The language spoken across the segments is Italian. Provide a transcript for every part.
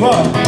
Ball.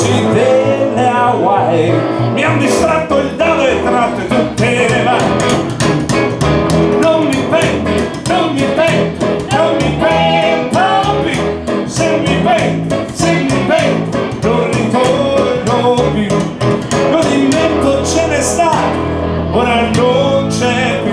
luci della Hawaii. Mi hanno distratto il dado e tratto tutte le mani. Non mi pento, non mi pento, non mi pento più se mi pento, se mi pento non ritorno più. Non dimentico ce ne sta ora non c'è più.